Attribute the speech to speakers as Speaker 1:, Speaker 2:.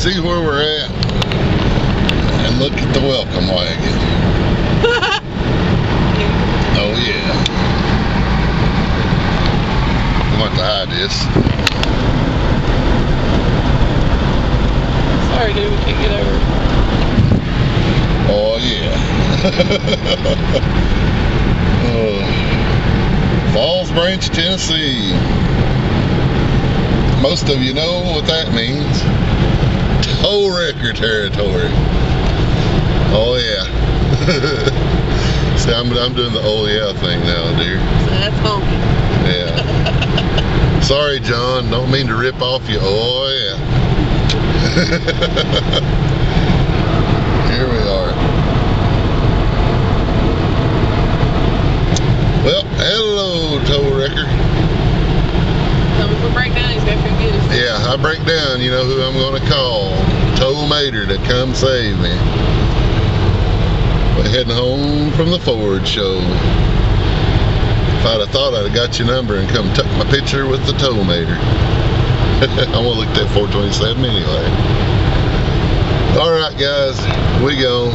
Speaker 1: see where we're at and look at the welcome wagon. Oh yeah. I'm going to hide this.
Speaker 2: Sorry, dude, we can't get over.
Speaker 1: Oh yeah. oh. Falls Branch, Tennessee. Most of you know what that means. Towrecker territory. Oh yeah. See, I'm, I'm doing the oh yeah thing now, dear.
Speaker 2: So that's funky.
Speaker 1: Yeah. Sorry, John. Don't mean to rip off you. Oh yeah. Here we are. Well, hello, tow wrecker.
Speaker 2: So if we break down, he's got to get us.
Speaker 1: Yeah, I break down. You know who I'm going to call? Tow Mater to come save me. We're heading home from the Ford show. If I'd have thought I'd have got your number and come tuck my picture with the tow mater. I'm gonna look at that 427 anyway. All right, guys, we go.